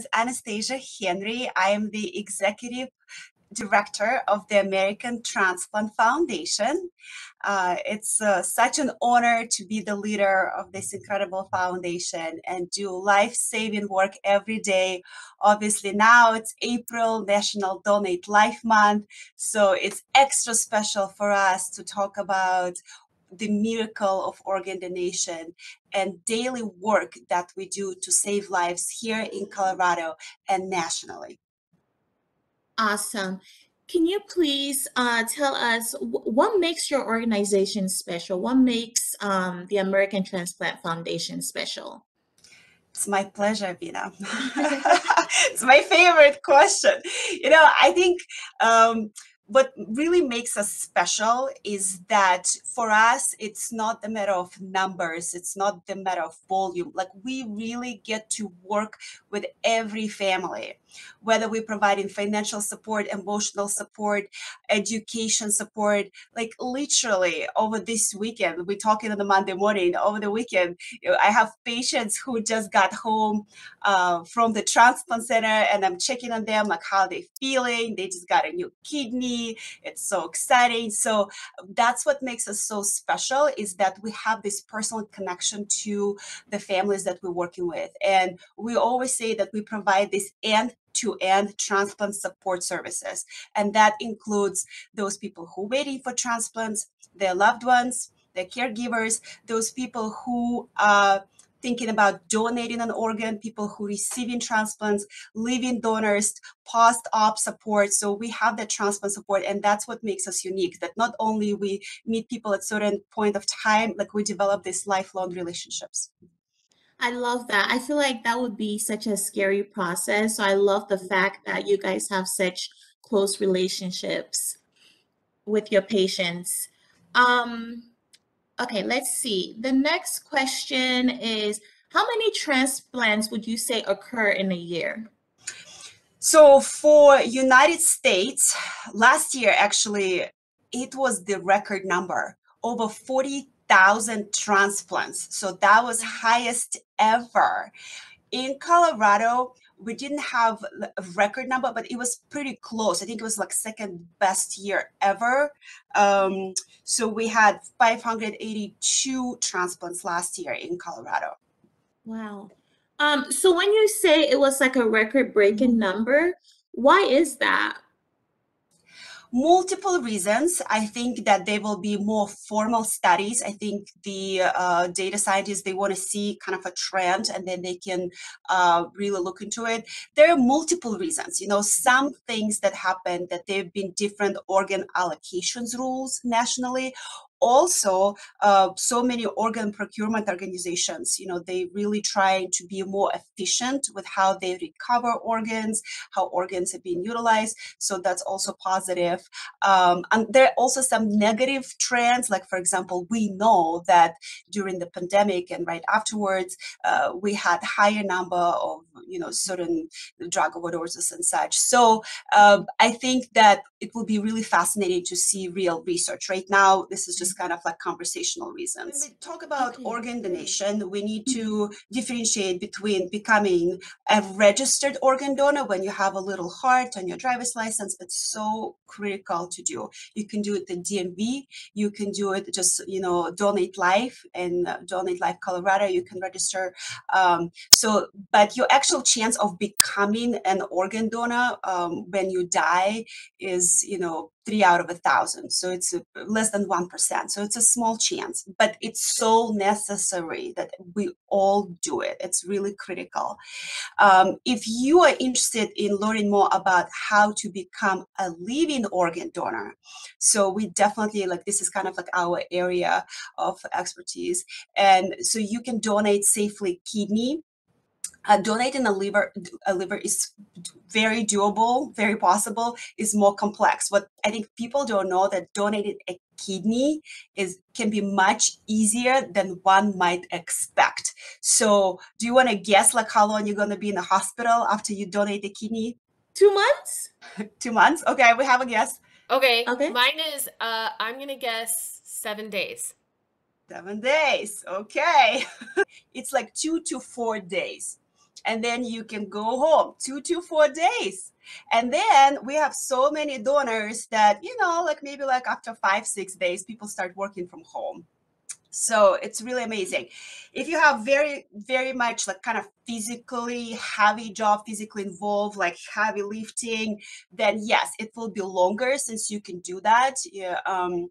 is Anastasia Henry. I am the executive director of the American Transplant Foundation. Uh, it's uh, such an honor to be the leader of this incredible foundation and do life-saving work every day. Obviously now it's April, National Donate Life Month, so it's extra special for us to talk about the miracle of organ donation and daily work that we do to save lives here in Colorado and nationally. Awesome. Can you please uh, tell us what makes your organization special? What makes um, the American Transplant Foundation special? It's my pleasure, Vina. it's my favorite question. You know, I think um, what really makes us special is that for us it's not the matter of numbers it's not the matter of volume. Like we really get to work with every family whether we're providing financial support emotional support education support like literally over this weekend we're talking on the monday morning over the weekend i have patients who just got home uh, from the transplant center and i'm checking on them like how they're feeling they just got a new kidney it's so exciting. So that's what makes us so special is that we have this personal connection to the families that we're working with. And we always say that we provide this end to end transplant support services. And that includes those people who are waiting for transplants, their loved ones, their caregivers, those people who are thinking about donating an organ, people who receiving transplants, living donors, post-op support. So we have that transplant support, and that's what makes us unique. That not only we meet people at certain point of time, like we develop these lifelong relationships. I love that. I feel like that would be such a scary process. So I love the fact that you guys have such close relationships with your patients. Um, Okay, let's see. The next question is how many transplants would you say occur in a year? So for United States, last year actually it was the record number, over 40,000 transplants. So that was highest ever. In Colorado, we didn't have a record number, but it was pretty close. I think it was like second best year ever. Um, so we had 582 transplants last year in Colorado. Wow. Um, so when you say it was like a record breaking number, why is that? Multiple reasons. I think that there will be more formal studies. I think the uh, data scientists, they want to see kind of a trend and then they can uh, really look into it. There are multiple reasons. You know, some things that happen that there have been different organ allocations rules nationally also uh, so many organ procurement organizations you know they really try to be more efficient with how they recover organs how organs have been utilized. So that's also positive. Um, and there are also some negative trends. Like for example we know that during the pandemic and right afterwards uh, we had higher number of you know certain drug overdoses and such. So uh, i think that it will be really fascinating to see real research. Right now this is just just kind of like conversational reasons. When we talk about okay. organ donation, we need to differentiate between becoming a registered organ donor when you have a little heart on your driver's license. It's so critical to do. You can do it in DMV. You can do it just, you know, donate life and uh, donate life Colorado. You can register. Um, so, but your actual chance of becoming an organ donor um, when you die is, you know, three out of a thousand. So it's less than 1%. So it's a small chance, but it's so necessary that we all do it. It's really critical. Um, if you are interested in learning more about how to become a living organ donor, so we definitely like this is kind of like our area of expertise. And so you can donate safely kidney, uh, donating a liver a liver is very doable very possible is more complex. What i think people don't know that donating a kidney is can be much easier than one might expect. So do you want to guess like how long you're going to be in the hospital after you donate the kidney? Two months? Two months? Okay we have a guess. Okay okay. mine is uh i'm gonna guess seven days. Seven days okay. It's like two to four days and then you can go home two to four days. And then we have so many donors that, you know, like maybe like after five, six days, people start working from home. So it's really amazing. If you have very, very much like kind of physically heavy job, physically involved, like heavy lifting, then yes, it will be longer since you can do that. Yeah, um,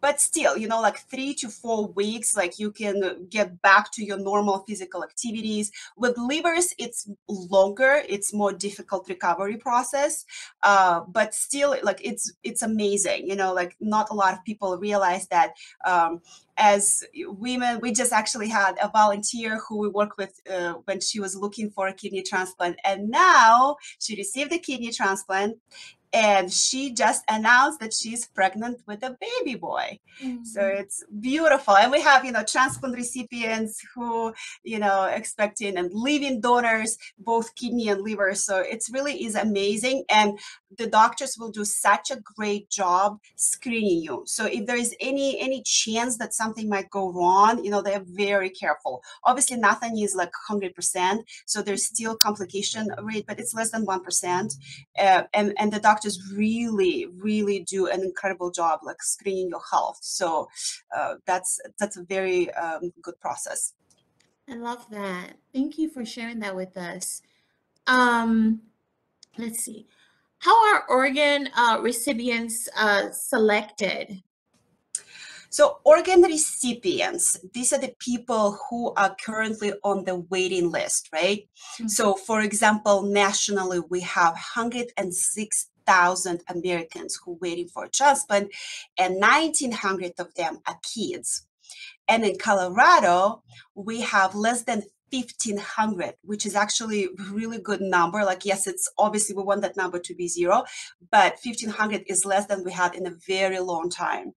but still, you know, like three to four weeks, like you can get back to your normal physical activities. With livers, it's longer, it's more difficult recovery process, uh, but still, like it's it's amazing. You know, like not a lot of people realize that. Um, as women, we just actually had a volunteer who we worked with uh, when she was looking for a kidney transplant. And now she received a kidney transplant and she just announced that she's pregnant with a baby boy. Mm-hmm. so it's beautiful. And we have you know transplant recipients who you know expecting and living donors both kidney and liver. So it's really is amazing. And the doctors will do such a great job screening you. So if there is any any chance that something might go wrong you know they're very careful. Obviously nothing is like 100% so there's still complication rate but it's less than 1% uh, and and the doctor doctors really, really do an incredible job, like screening your health. So uh, that's that's a very um, good process. I love that. Thank you for sharing that with us. Um, let's see. How are organ uh, recipients uh, selected? So organ recipients, these are the people who are currently on the waiting list, right? Mm-hmm. So for example, nationally, we have 106 thousand Americans who waiting for transplant, and 1,900 of them are kids. And in Colorado, we have less than 1500 which is actually a really good number like yes it's obviously we want that number to be zero but 1500 is less than we had in a very long time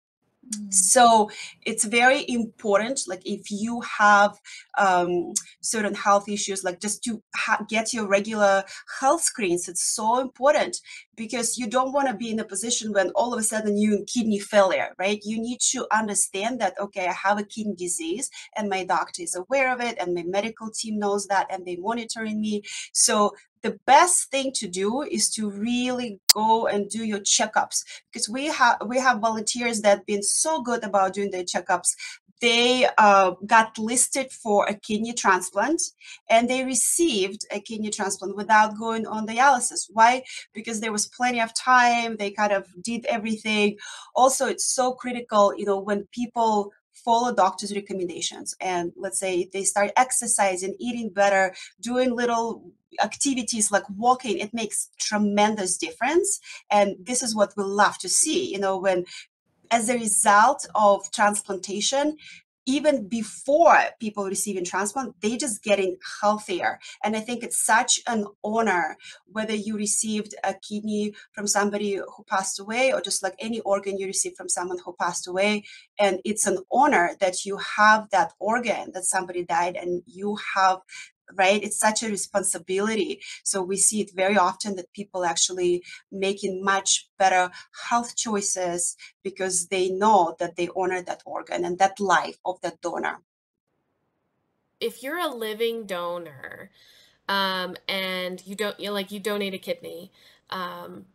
Mm. So it's very important, like if you have um, certain health issues, like just to ha- get your regular health screens, it's so important because you don't want to be in a position when all of a sudden you in kidney failure, right? You need to understand that, okay, I have a kidney disease and my doctor is aware of it and my medical team knows that and they're monitoring me. So the best thing to do is to really go and do your checkups. Because we have we have volunteers that have been so good about doing their checkups. They uh, got listed for a kidney transplant and they received a kidney transplant without going on dialysis. Why? Because there was plenty of time they kind of did everything. Also it's so critical you know when people follow doctor's recommendations. And let's say they start exercising eating better doing little activities like walking it makes tremendous difference. And this is what we love to see you know when as a result of transplantation even before people receiving transplant they just getting healthier. And i think it's such an honor whether you received a kidney from somebody who passed away or just like any organ you received from someone who passed away. And it's an honor that you have that organ that somebody died and you have right? It's such a responsibility. So we see it very often that people actually making much better health choices because they know that they honor that organ and that life of that donor. If you're a living donor um, and you don't you like you donate a kidney um,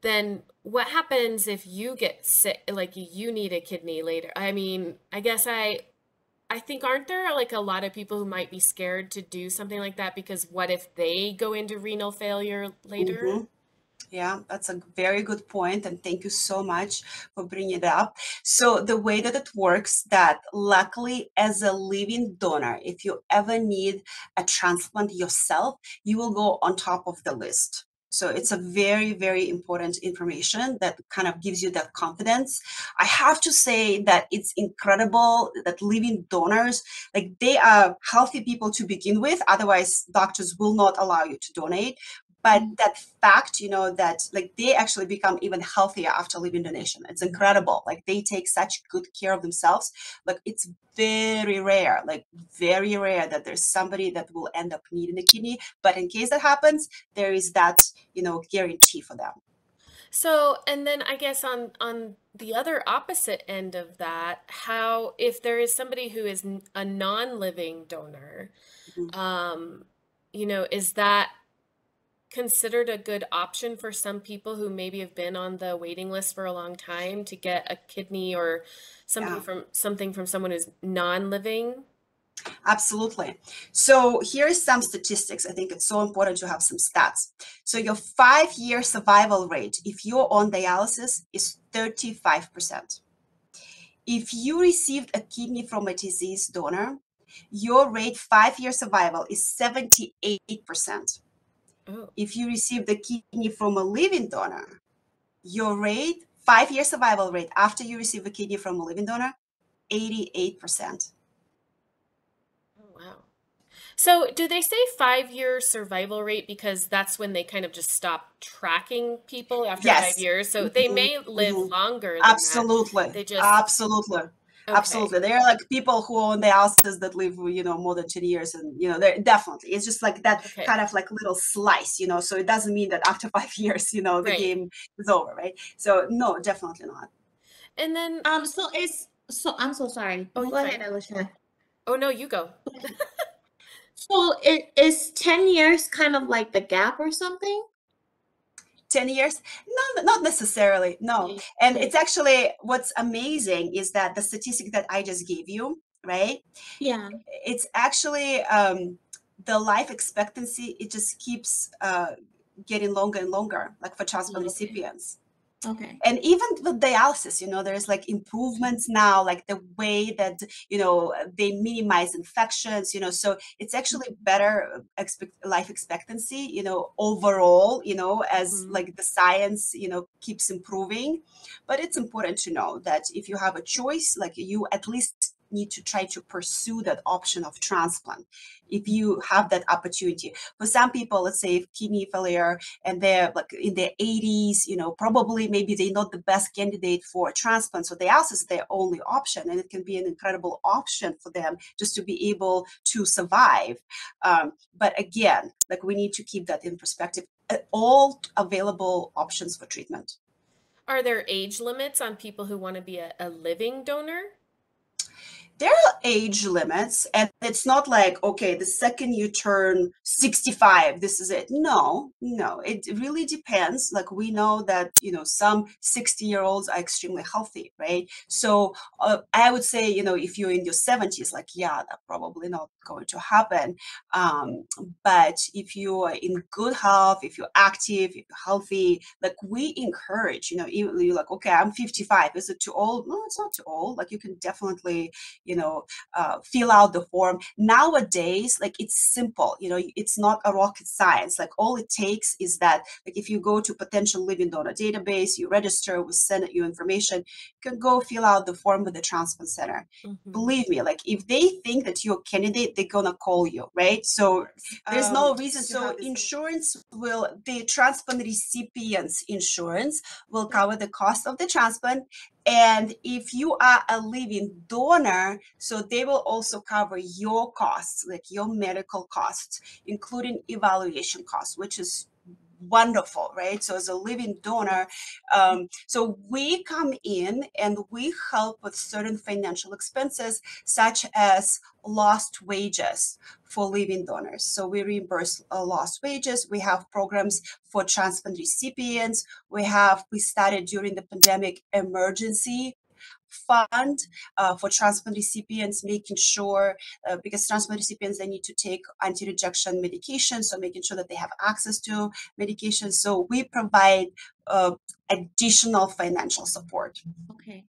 then what happens if you get sick like you need a kidney later? I mean i guess i I think aren't there like a lot of people who might be scared to do something like that because what if they go into renal failure later? Mm-hmm. Yeah, that's a very good point, and thank you so much for bringing it up. So the way that it works, that luckily as a living donor, if you ever need a transplant yourself, you will go on top of the list. So it's a very, very important information that kind of gives you that confidence. I have to say that it's incredible that living donors, like they are healthy people to begin with. Otherwise, doctors will not allow you to donate but that fact you know that like they actually become even healthier after living donation. It's incredible. Like they take such good care of themselves. Like it's very rare like very rare that there's somebody that will end up needing a kidney. But in case that happens there is that you know guarantee for them. So and then i guess on on the other opposite end of that how if there is somebody who is a non-living donor mm-hmm. um you know, is that considered a good option for some people who maybe have been on the waiting list for a long time to get a kidney or something Yeah. from something from someone who's non-living? Absolutely. So here's some statistics. I think it's so important to have some stats. So your five-year survival rate, if you're on dialysis, is 35%. If you received a kidney from a deceased donor, your rate five-year survival is 78%. Oh, If you receive the kidney from a living donor, your rate, five-year survival rate after you receive a kidney from a living donor, 88%. oh wow. So do they say five-year survival rate because that's when they kind of just stop tracking people after five years? So they Mhm, may live mhm. longer than that. Absolutely. They just Absolutely. Okay. Absolutely. There are like people who own the houses that live, you know, more than 10 years. And, you know, they're definitely, it's just like that Okay. kind of like little slice, you know, so it doesn't mean that after five years, you know, the Right. game is over, right? So no, definitely not. And then Um, so it's so I'm so sorry. Oh, Go you're ahead, Alicia. oh no, you go. So it is 10 years kind of like the gap or something? 10 years? No, not necessarily. No. And it's actually what's amazing is that the statistic that I just gave you, right? Yeah. It's actually um, the life expectancy, it just keeps uh, getting longer and longer, like for transplant Okay. recipients. Okay. and even with dialysis you know there's like improvements now like the way that you know they minimize infections you know so it's actually better expect life expectancy you know overall you know as Mhm. like the science you know keeps improving but it's important to know that if you have a choice like you at least need to try to pursue that option of transplant if you have that opportunity for some people let's say kidney failure and they're like in their 80s, you know, probably maybe they're not the best candidate for a transplant. So dialysis is their only option, and it can be an incredible option for them just to be able to survive. Um, but again, like we need to keep that in perspective. Uh, All available options for treatment. Are there age limits on people who want to be a, a living donor? There are age limits and it's not like okay the second you turn 65 this is it. No no. It really depends. Like we know that you know some 60 year olds are extremely healthy right? So uh, i would say you know if you're in your 70s like yeah that probably not going to happen. Um, but if you are in good health if you're active if you're healthy like we encourage you know even you're like okay i'm 55 is it too old? No it's not too old. Like you can definitely you know uh, fill out the form. Nowadays like it's simple you know it's not a rocket science. Like all it takes is that like if you go to potential living donor database you register we send you information you can go fill out the form with the transplant center. Mhm. believe me like if they think that you're a candidate they're gonna call you right? So there's no Um, reason to so insurance will the transplant recipient's insurance will cover the cost of the transplant and if you are a living donor so they will also cover your costs like your medical costs including evaluation costs which is wonderful right so as a living donor um, so we come in and we help with certain financial expenses such as lost wages for living donors. So we reimburse uh, lost wages. We have programs for transplant recipients. We have, we started during the pandemic emergency fund uh, for transplant recipients, making sure, uh, because transplant recipients, they need to take anti-rejection medication. So making sure that they have access to medication. So we provide uh, additional financial support. Okay,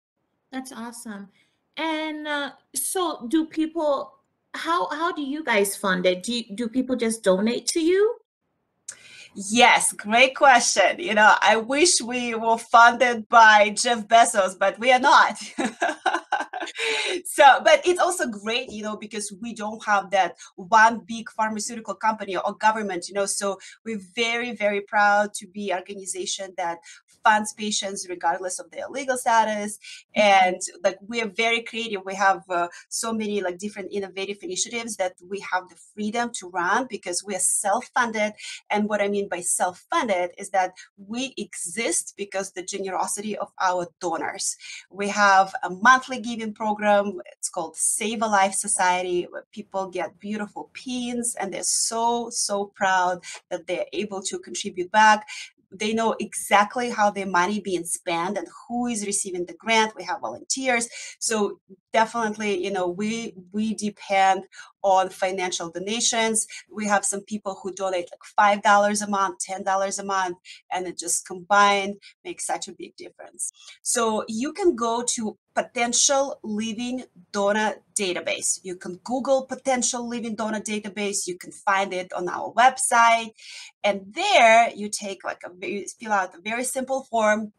that's awesome. And uh, so do people, how how do you guys fund it? Do you, do people just donate to you? Yes, great question. You know, I wish we were funded by Jeff Bezos, but we are not. so, but it's also great, you know, because we don't have that one big pharmaceutical company or government, you know. So we're very, very proud to be an organization that funds patients regardless of their legal status. And like we are very creative. We have uh, so many like different innovative initiatives that we have the freedom to run because we are self-funded. And what i mean by self-funded is that we exist because the generosity of our donors. We have a monthly giving program program. It's called Save a Life Society, where people get beautiful pins and they're so, so proud that they're able to contribute back. They know exactly how their money being spent and who is receiving the grant. We have volunteers. So definitely you know we we depend on financial donations. We have some people who donate like five dollars a month ten dollars a month and it just combined makes such a big difference. So you can go to potential living donor database. You can google potential living donor database. You can find it on our website. And there you take like a fill out a very simple form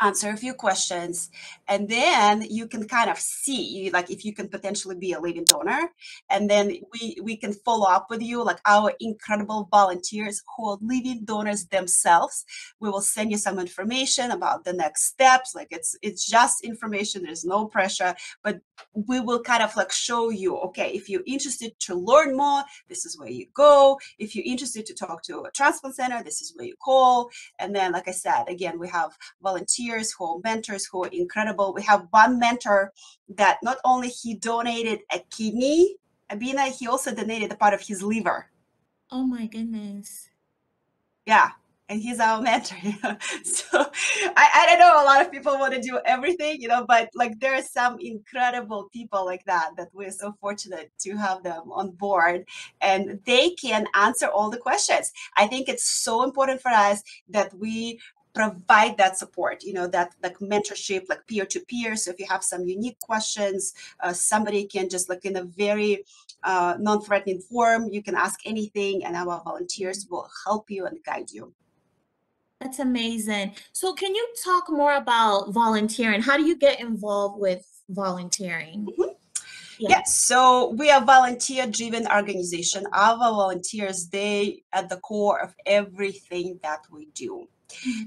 answer a few questions and then you can kind of see like if you can potentially be a living donor and then we we can follow up with you like our incredible volunteers who are living donors themselves. We will send you some information about the next steps like it's it's just information there's no pressure but we will kind of like show you okay if you're interested to learn more this is where you go. If you're interested to talk to a transplant center this is where you call. And then like i said again we have volunteers volunteers who are mentors who are incredible. We have one mentor that not only he donated a kidney, Abina, he also donated a part of his liver. Oh my goodness. Yeah. And he's our mentor. You know? So I, I don't know, a lot of people want to do everything, you know, but like there are some incredible people like that that we're so fortunate to have them on board and they can answer all the questions. I think it's so important for us that we provide that support you know that like mentorship like peer to peer so if you have some unique questions uh, somebody can just like in a very uh, non-threatening form you can ask anything and our volunteers will help you and guide you that's amazing so can you talk more about volunteering how do you get involved with volunteering mm-hmm. Yeah. yeah. so we are volunteer driven organization our volunteers they at the core of everything that we do.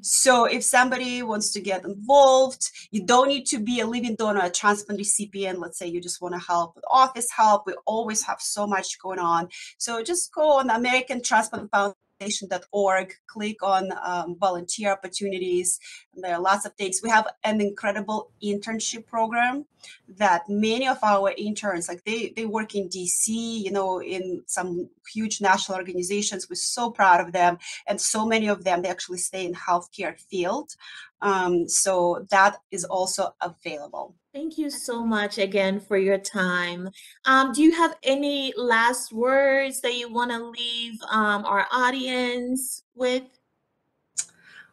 So if somebody wants to get involved, you don't need to be a living donor, a transplant recipient. Let's say you just want to help with office help. We always have so much going on. So just go on the American Transplant Foundation foundation.org, click on um, volunteer opportunities. There are lots of things. We have an incredible internship program that many of our interns, like they, they work in DC, you know, in some huge national organizations. We're so proud of them. And so many of them, they actually stay in healthcare field. Um, so that is also available. Thank you so much again for your time. Um, do you have any last words that you want to leave um, our audience with?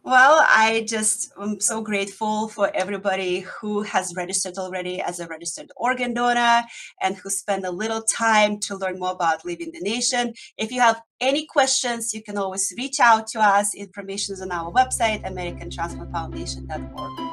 Well, I just am so grateful for everybody who has registered already as a registered organ donor and who spent a little time to learn more about living donation. If you have any questions, you can always reach out to us. Information is on our website, americantransplantfoundation.org.